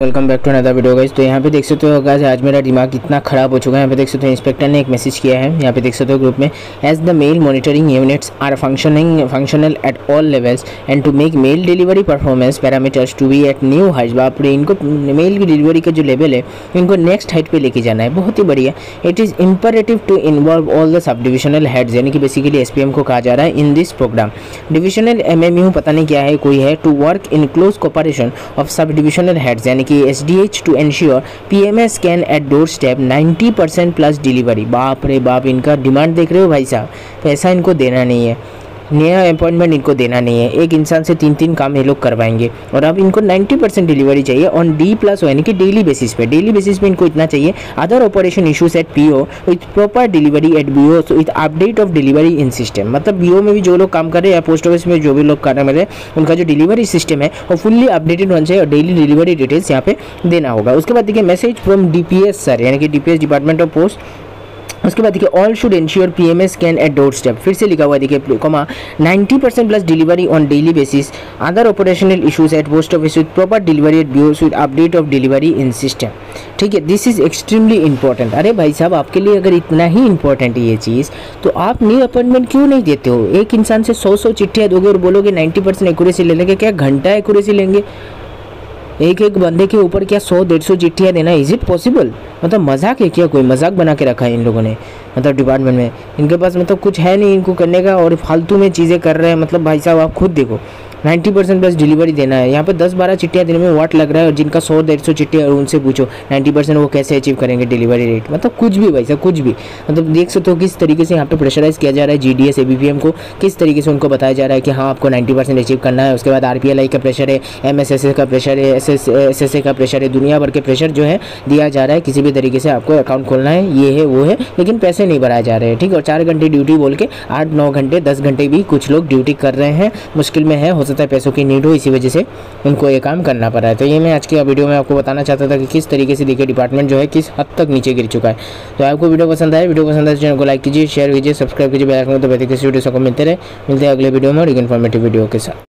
Welcome back to another video guys तो यहाँ पे देख सकते हो गाइस आज मेरा दिमाग इतना खराब हो चुका है। यहाँ पे देख सकते हो इंस्पेक्टर ने एक मैसेज किया है। यहाँ पे देख सकते हो ग्रुप में as the mail monitoring units are functioning functional at all levels and to make mail delivery performance parameters to be at new height बाप रे, इनको मेल की डिलीवरी का जो लेवल है, इनको नेक्स्ट हाइट पे लेके जाना है। बहुत ही बढ़िया। It is imperative to involve all the sub divisional heads यानी कि बेसिकली एसपीएम को कहा जा रहा है in this program divisional M पता नहीं क्या है, कोई है to work in close cooperation of sub divisional heads यानी कि S D H to ensure P M S PMS at door doorstep 90% plus delivery बाप रे बाप, इनका डिमांड देख रहे हो भाई साहब? पैसा इनको देना नहीं है। नया अपॉइंटमेंट इनको देना नहीं है। एक इंसान से तीन तीन काम ये लोग करवाएँगे। और अब इनको 90 परसेंट डिलीवरी चाहिए ऑन डी प्लस यानी कि डेली बेसिस पे। डेली बेसिस पे इनको इतना चाहिए। Other operation issues at P O with proper delivery at B O with update of delivery in system मतलब बीओ में भी जो लोग काम कर रहे हैं या पोस्ट ऑफ़िस में जो भी लोग काम कर रहे हैं, उनका जो डिलीवरी सिस्टम है, वो फुल्ली अपडेटेड होना चाहिए और डेली डिलीवरी डिटेल्स यहाँ पे देना होगा। उसके बाद देखिए मैसेज फ्रॉम डीपीएस सर यानी कि डीपीएस डिपार्टमेंट ऑफ़ पोस्ट उसके बाद देखिए all should ensure P M S can at doorstep फिर से लिखा हुआ देखिए comma 90 percent plus delivery on daily basis other operational issues at post office with proper delivery at BOs with update of delivery in system ठीक है this is extremely important अरे भाई साहब, आपके लिए अगर इतना ही इंपॉर्टेंट है ये चीज़ तो आप न्यू अपॉइंटमेंट क्यों नहीं देते हो? एक इंसान से सौ सौ चिट्ठियाँ दोगे और बोलोगे नाइन्टी परसेंट एक्यूरेसी ले लेंगे, क्या घंटा एक्यूरेसी लेंगे? एक एक बंदे के ऊपर क्या सौ, डेढ़ सौ चिट्ठियाँ देना इज़ इट पॉसिबल मतलब मज़ाक है क्या कोई? मज़ाक बना के रखा है इन लोगों ने। मतलब डिपार्टमेंट में। इनके पास मतलब कुछ है नहीं इनको करने का और फालतू में चीज़ें कर रहे हैं। मतलब भाई साहब, आप खुद देखो। नाइन्टी परसेंट प्लस डिलीवरी देना है। यहाँ पे दस बारह चिट्ठियाँ देने में वाट लग रहा है और जिनका सौ, डेढ़ सौ चिट्ठियाँ उनसे पूछो। नाइन्टी परसेंट वो कैसे अचीव करेंगे डिलीवरी रेट मतलब कुछ भी भाई साहब, कुछ भी। मतलब देख सकते हो किस तरीके से यहाँ पे प्रेशराइज किया जा रहा है जी डी एस को, किस तरीके से उनको बताया जा रहा है कि हाँ आपको नाइन्टी परसेंट अचीव करना है। उसके बाद आर पी एल आई का प्रेशर है एम एस एस ए का प्रेशर है S S S S A का प्रेशर है, दुनिया भर के प्रेशर जो है, दिया जा रहा है। किसी भी तरीके से आपको अकाउंट खोलना है, ये है, वो है, लेकिन पैसे नहीं भराए जा रहे हैं, ठीक है? और चार घंटे ड्यूटी बोल के आठ, नौ घंटे, दस घंटे भी कुछ लोग ड्यूटी कर रहे हैं। मुश्किल में है, हो सकता है पैसों की नीड हो इसी वजह से उनको ये काम करना पड़ रहा है। तो ये मैं आज की वीडियो में आपको बताना चाहता था कि किस तरीके से देखिए डिपार्टमेंट जो है किस हद तक नीचे गिर चुका है। तो आपको वीडियो पसंद आए, वीडियो पसंद आए तो चैनल को लाइक कीजिए शेयर कीजिए सब्सक्राइब कीजिए बैक तो बेहतर किसी वीडियो सबको मिलते रहे, मिलते हैं अगले वीडियो में और इन्फॉर्मेटिव वीडियो के साथ।